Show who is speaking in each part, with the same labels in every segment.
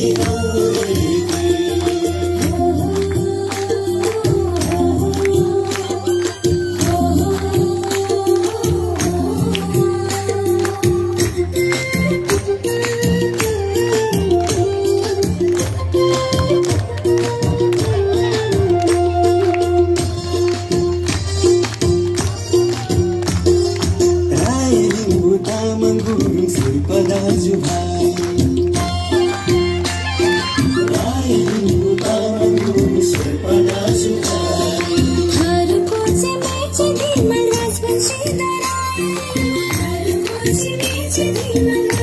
Speaker 1: 一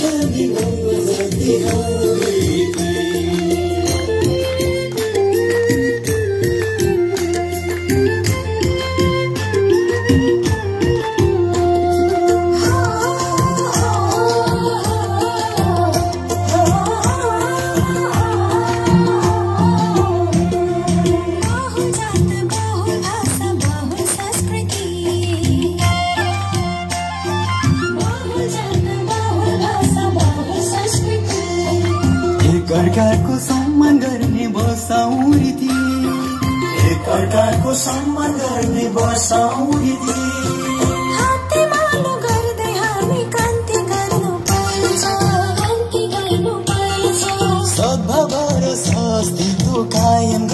Speaker 1: holy, holy, holy, holy.
Speaker 2: एकअर्काको सम्मान गर्ने बसाउँ रीति।
Speaker 3: एकअर्काको सम्मान गर्ने बसाउँ रीति।
Speaker 1: क्रान्ति गर्नु पर्छ क्रान्ति गर्नु पर्छ
Speaker 2: सद्भाव र अस्तित्व कायम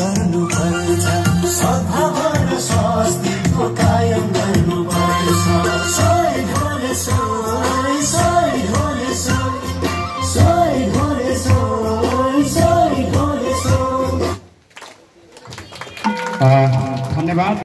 Speaker 3: कायम गर्नुपर्छ। सही ढोले सही ढोले सोय
Speaker 4: धन्यवाद